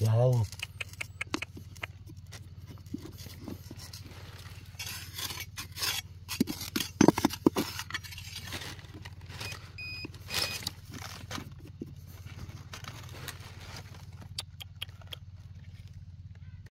Wow.